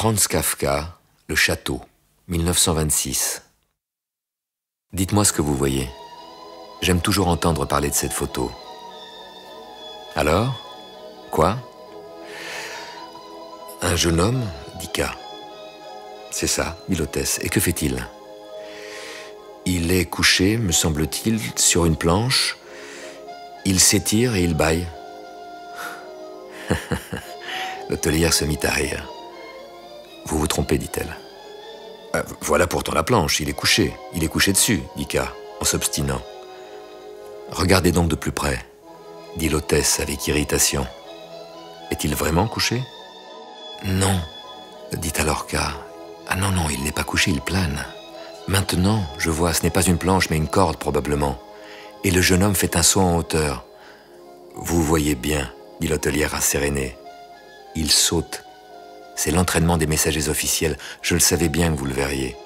Franz Kafka, Le Château, 1926. Dites-moi ce que vous voyez. J'aime toujours entendre parler de cette photo. Alors? Quoi? Un jeune homme dit K. C'est ça, dit l'hôtesse. Et que fait-il? Il est couché, me semble-t-il, sur une planche. Il s'étire et il baille. L'hôtelière se mit à rire. Dit-elle. Euh, voilà pourtant la planche, il est couché. Il est couché dessus, dit K, en s'obstinant. Regardez donc de plus près, dit l'hôtesse avec irritation. Est-il vraiment couché? Non, dit alors K. Ah non, non, il n'est pas couché, il plane. Maintenant, je vois, ce n'est pas une planche, mais une corde probablement. Et le jeune homme fait un saut en hauteur. Vous voyez bien, dit l'hôtelière assérénée. Il saute. C'est l'entraînement des messagers officiels. Je le savais bien que vous le verriez.